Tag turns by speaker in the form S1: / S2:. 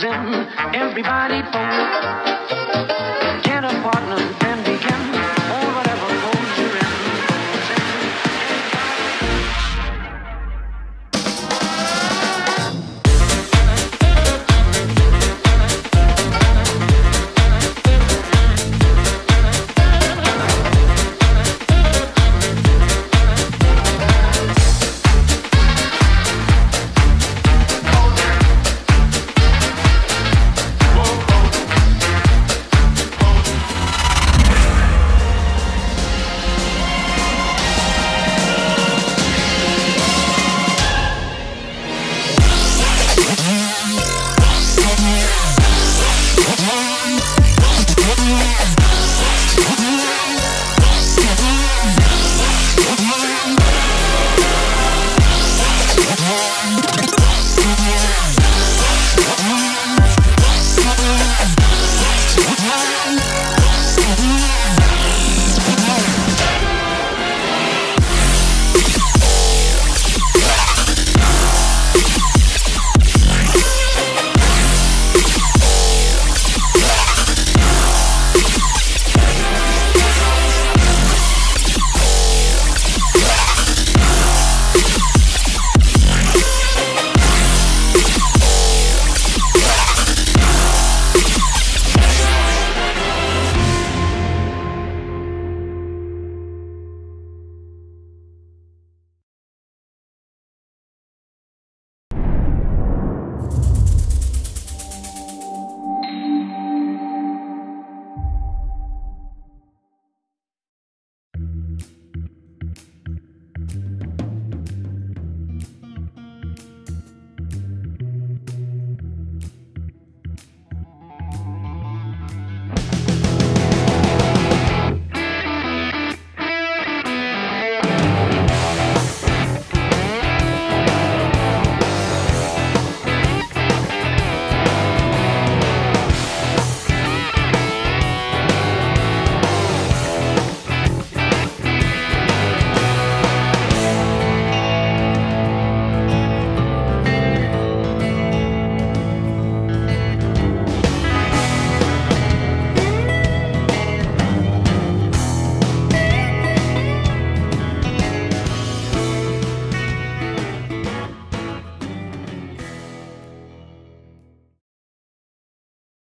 S1: posing, everybody posing.